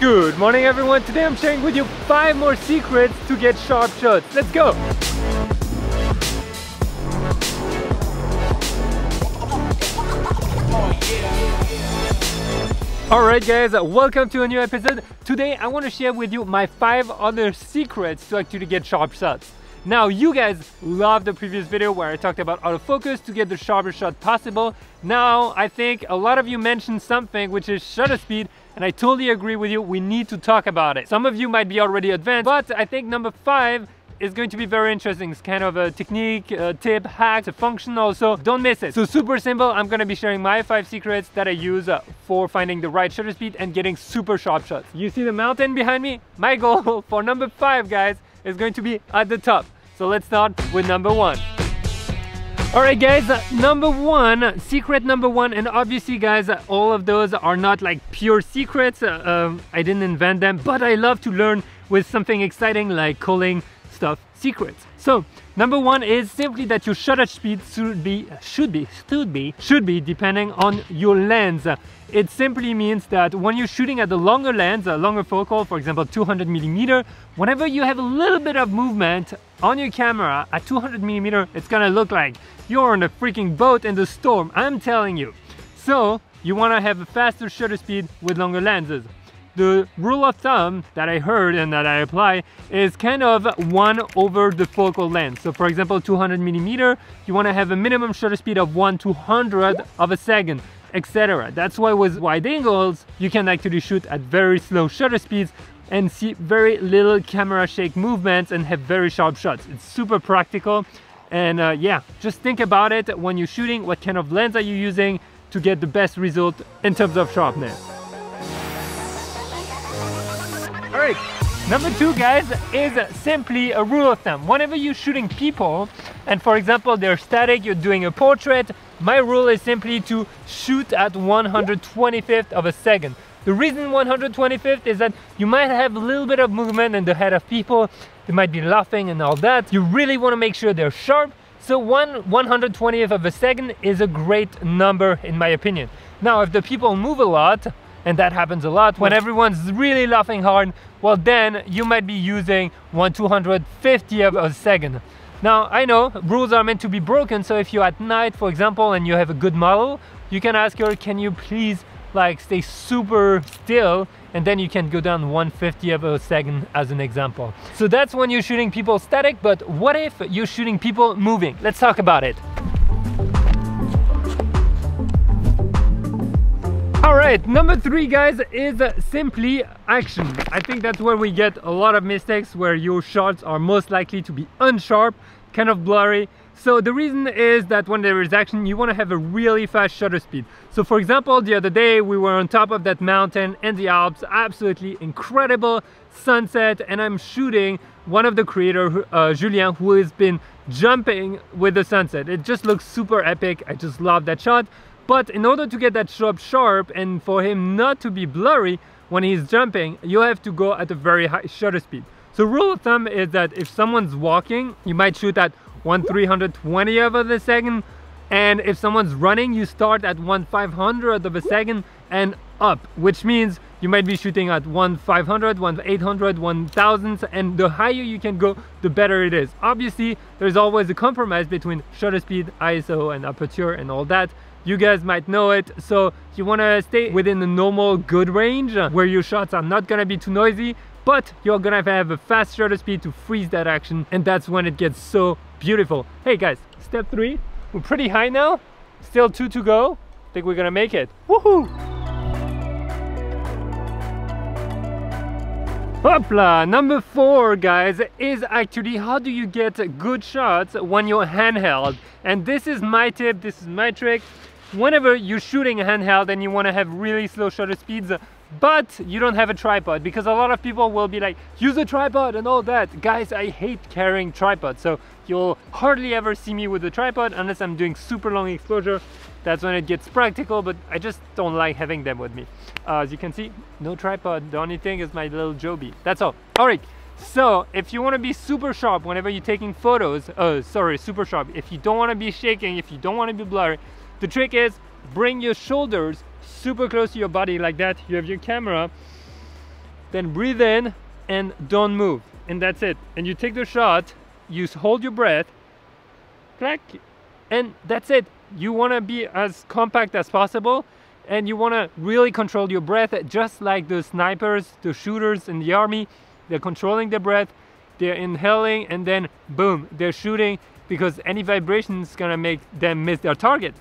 Good morning everyone, today I'm sharing with you 5 more secrets to get sharp shots. Let's go! Alright guys, welcome to a new episode. Today I want to share with you my 5 other secrets to actually get sharp shots. Now you guys loved the previous video where I talked about autofocus to get the sharpest shot possible. Now I think a lot of you mentioned something which is shutter speed and I totally agree with you, we need to talk about it. Some of you might be already advanced, but I think number five is going to be very interesting. It's kind of a technique, a tip, hack, a function also. Don't miss it. So super simple, I'm gonna be sharing my five secrets that I use uh, for finding the right shutter speed and getting super sharp shots. You see the mountain behind me? My goal for number five, guys, is going to be at the top. So let's start with number one. All right, guys, number one, secret number one, and obviously, guys, all of those are not like pure secrets. Uh, um, I didn't invent them, but I love to learn with something exciting like calling stuff secrets. So number one is simply that your shutter speed should be, should be, should be, should be depending on your lens. It simply means that when you're shooting at the longer lens, a longer focal, for example 200 millimeter, whenever you have a little bit of movement on your camera at 200 millimeter, it's gonna look like you're on a freaking boat in the storm, I'm telling you. So you wanna have a faster shutter speed with longer lenses. The rule of thumb that I heard and that I apply is kind of one over the focal length. So for example, 200 millimeter, you wanna have a minimum shutter speed of one 200 of a second etc. That's why with wide angles, you can actually shoot at very slow shutter speeds and see very little camera shake movements and have very sharp shots. It's super practical. And uh, yeah, just think about it when you're shooting, what kind of lens are you using to get the best result in terms of sharpness. All right, number two, guys, is simply a rule of thumb. Whenever you're shooting people, and for example, they're static, you're doing a portrait, my rule is simply to shoot at 125th of a second. The reason 125th is that you might have a little bit of movement in the head of people, they might be laughing and all that. You really want to make sure they're sharp, so one 120th of a second is a great number in my opinion. Now, if the people move a lot, and that happens a lot, when everyone's really laughing hard, well then you might be using 1 250 of a second. Now, I know rules are meant to be broken, so if you're at night, for example, and you have a good model, you can ask her, can you please like stay super still and then you can go down 150 of a second as an example. So that's when you're shooting people static, but what if you're shooting people moving? Let's talk about it. All right, number three, guys, is simply action. I think that's where we get a lot of mistakes where your shots are most likely to be unsharp, kind of blurry, so the reason is that when there is action, you want to have a really fast shutter speed. So for example, the other day we were on top of that mountain in the Alps, absolutely incredible sunset, and I'm shooting one of the creator, uh, Julien, who has been jumping with the sunset. It just looks super epic. I just love that shot. But in order to get that shot sharp and for him not to be blurry when he's jumping, you have to go at a very high shutter speed. So rule of thumb is that if someone's walking, you might shoot at 1 320 of a second. And if someone's running you start at 1 500 of a second and up which means you might be shooting at 1 500 1 800 1000 and the higher you can go the better it is. Obviously there's always a compromise between shutter speed iso and aperture and all that. You guys might know it. So you want to stay within the normal good range uh, where your shots are not gonna be too noisy but you're gonna have a fast shutter speed to freeze that action and that's when it gets so beautiful hey guys step three we're pretty high now still two to go think we're gonna make it woohoo Hopla! Number four, guys, is actually how do you get good shots when you're handheld? And this is my tip, this is my trick. Whenever you're shooting handheld and you want to have really slow shutter speeds, but you don't have a tripod because a lot of people will be like use a tripod and all that. Guys i hate carrying tripod so you'll hardly ever see me with a tripod unless i'm doing super long exposure. That's when it gets practical but i just don't like having them with me. Uh, as you can see no tripod. The only thing is my little joby. That's all. All right. So if you want to be super sharp whenever you're taking photos uh sorry super sharp if you don't want to be shaking if you don't want to be blurry the trick is bring your shoulders super close to your body like that you have your camera then breathe in and don't move. And that's it. And you take the shot, you hold your breath, crack, and that's it. You want to be as compact as possible and you want to really control your breath eh, just like the snipers, the shooters in the army. They're controlling their breath, they're inhaling and then boom, they're shooting because any vibration is gonna make them miss their target.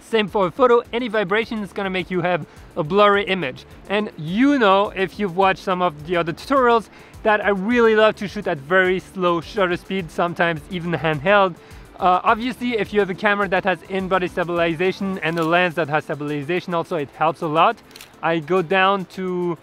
Same for a photo, any vibration is gonna make you have a blurry image. And you know, if you've watched some of the other tutorials, that I really love to shoot at very slow shutter speed, sometimes even handheld. Uh, obviously, if you have a camera that has in-body stabilization and a lens that has stabilization also, it helps a lot. I go down to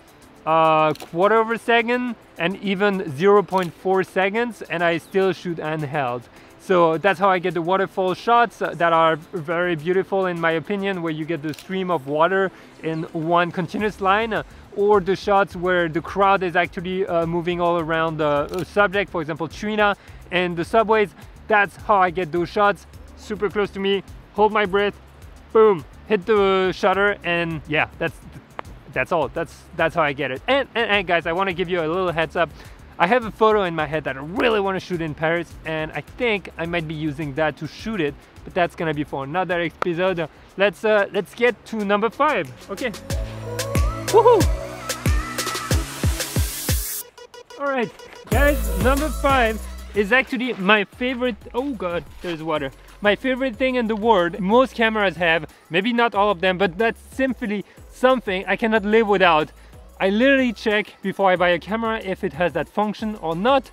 uh, quarter of a second and even 0.4 seconds and I still shoot handheld. So that's how I get the waterfall shots that are very beautiful in my opinion, where you get the stream of water in one continuous line, or the shots where the crowd is actually uh, moving all around the subject, for example, Trina and the subways. That's how I get those shots, super close to me, hold my breath, boom, hit the shutter, and yeah, that's that's all. That's that's how I get it. And, and, and guys, I want to give you a little heads up. I have a photo in my head that I really want to shoot in Paris and I think I might be using that to shoot it, but that's gonna be for another episode. Let's uh, let's get to number five. Okay. Woohoo! All right, guys, number five is actually my favorite. Oh God, there's water. My favorite thing in the world. Most cameras have, maybe not all of them, but that's simply something I cannot live without I literally check before I buy a camera if it has that function or not.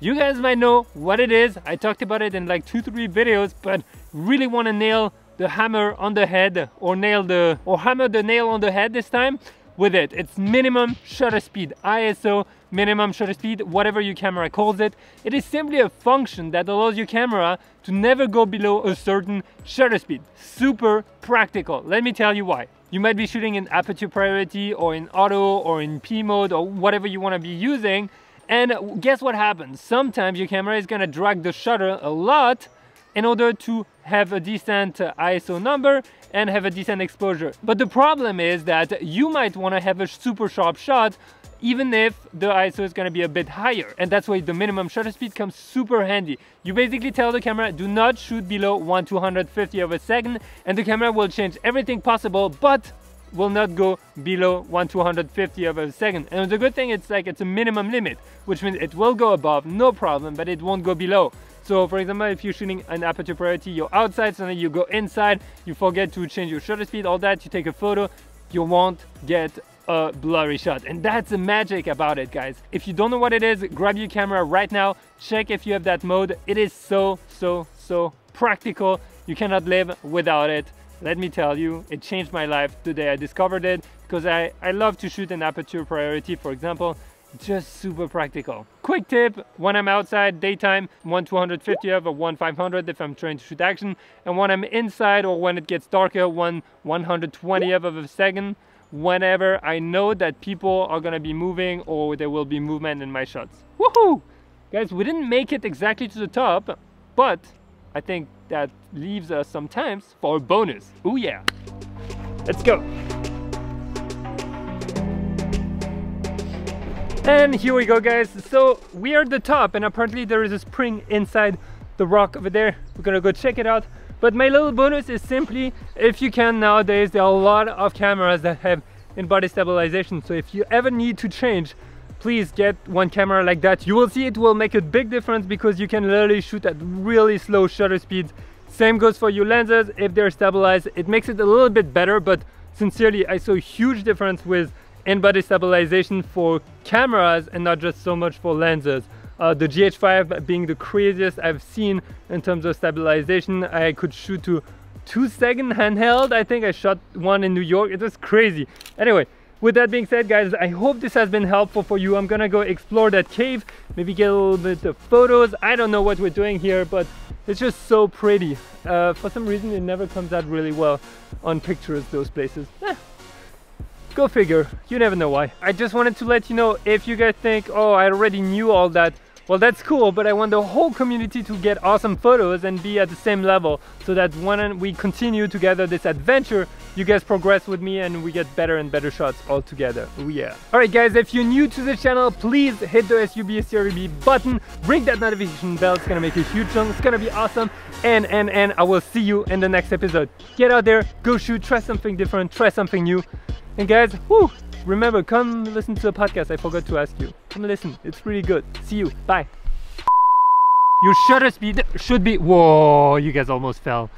You guys might know what it is. I talked about it in like two, three videos, but really want to nail the hammer on the head or nail the or hammer the nail on the head this time with it. It's minimum shutter speed, ISO minimum shutter speed, whatever your camera calls it. It is simply a function that allows your camera to never go below a certain shutter speed. Super practical. Let me tell you why. You might be shooting in aperture priority or in auto or in P mode or whatever you want to be using. And guess what happens? Sometimes your camera is going to drag the shutter a lot in order to have a decent uh, ISO number and have a decent exposure. But the problem is that you might want to have a super sharp shot even if the ISO is gonna be a bit higher. And that's why the minimum shutter speed comes super handy. You basically tell the camera, do not shoot below 1 250 of a second, and the camera will change everything possible, but will not go below 1 250 of a second. And the good thing, it's like it's a minimum limit, which means it will go above, no problem, but it won't go below. So for example, if you're shooting an aperture priority, you're outside, so then you go inside, you forget to change your shutter speed, all that, you take a photo, you won't get a blurry shot. And that's the magic about it, guys. If you don't know what it is, grab your camera right now, check if you have that mode. It is so, so, so practical. You cannot live without it. Let me tell you, it changed my life the day I discovered it because I, I love to shoot an aperture priority, for example, just super practical. Quick tip, when I'm outside daytime, 1 250 of or 1 500 if I'm trying to shoot action, and when I'm inside or when it gets darker, 1 120 of a second whenever I know that people are gonna be moving or there will be movement in my shots. Woohoo! Guys, we didn't make it exactly to the top, but I think that leaves us some times for a bonus. Oh yeah. Let's go. And here we go guys. So we are at the top and apparently there is a spring inside the rock over there. We're gonna go check it out. But my little bonus is simply, if you can nowadays, there are a lot of cameras that have in-body stabilization. So if you ever need to change, please get one camera like that. You will see it will make a big difference because you can literally shoot at really slow shutter speeds. Same goes for your lenses. If they're stabilized, it makes it a little bit better, but sincerely, I saw a huge difference with in-body stabilization for cameras and not just so much for lenses. Uh, the GH5 being the craziest I've seen in terms of stabilization. I could shoot to two second handheld. I think I shot one in New York. It was crazy. Anyway, with that being said, guys, I hope this has been helpful for you. I'm gonna go explore that cave, maybe get a little bit of photos. I don't know what we're doing here, but it's just so pretty. Uh, for some reason, it never comes out really well on pictures, those places. Eh, go figure, you never know why. I just wanted to let you know if you guys think, oh, I already knew all that, Well, that's cool, but I want the whole community to get awesome photos and be at the same level so that when we continue together this adventure, you guys progress with me and we get better and better shots all together. Oh yeah. All right, guys, if you're new to the channel, please hit the SUBSTRB button, ring that notification bell. It's gonna make a huge jump. It's gonna be awesome. And, and, and I will see you in the next episode. Get out there, go shoot, try something different, try something new. And guys, whoo, remember, come listen to the podcast. I forgot to ask you. Come listen, it's really good. See you, bye. Your shutter speed should be, whoa, you guys almost fell.